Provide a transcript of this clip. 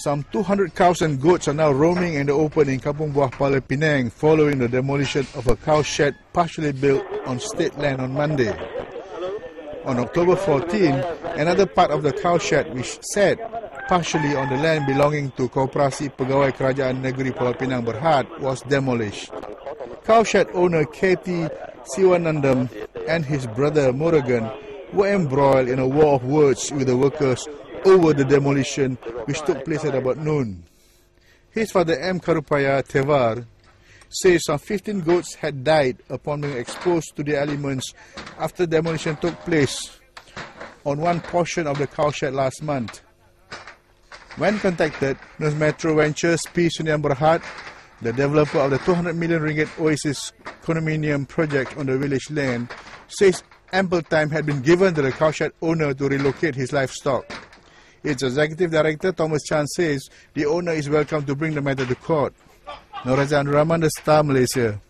Some 200 cows and goats are now roaming in the open in Kampung Buah Pala Penang following the demolition of a cow shed partially built on state land on Monday. On October 14, another part of the cow shed which sat partially on the land belonging to Koperasi Pegawai Kerajaan Negeri Pulau Pinang Berhad was demolished. Cowshed owner KT Sivanandam and his brother Murugan were embroiled in a war of words with the workers over the demolition which took place at about noon. His father M. Karupaya Tevar says some 15 goats had died upon being exposed to the elements after demolition took place on one portion of the cowshed last month. When contacted, Nusmetro Ventures P. Suniam Berhad, the developer of the 200 million ringgit Oasis condominium project on the village land, says ample time had been given to the cowshed owner to relocate his livestock. Its executive director, Thomas Chan, says the owner is welcome to bring the matter to court. Norazan Rahman, the Star Malaysia.